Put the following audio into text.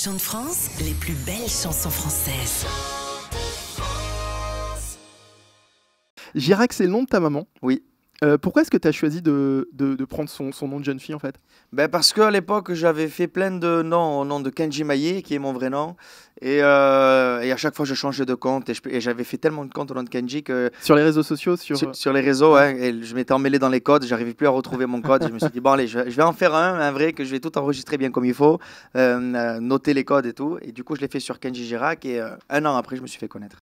Chant de France, les plus belles chansons françaises. Girac, c'est le nom de ta maman? Oui. Euh, pourquoi est-ce que tu as choisi de, de- de prendre son, son nom de jeune fille en fait? Ben parce qu'à l'époque, j'avais fait plein de noms au nom de Kenji Maillet, qui est mon vrai nom. Et, euh, et à chaque fois, je changeais de compte. Et j'avais fait tellement de comptes au nom de Kenji que Sur les réseaux sociaux sur... sur, sur les réseaux, ouais, et je m'étais emmêlé dans les codes. J'arrivais plus à retrouver mon code. je me suis dit, bon, allez, je vais, en faire un, un vrai, que je vais tout enregistrer bien comme il faut, euh, euh, noter les codes et tout. Et du coup, je l'ai fait sur Kenji Girac. Et euh, un an après, je me suis fait connaître.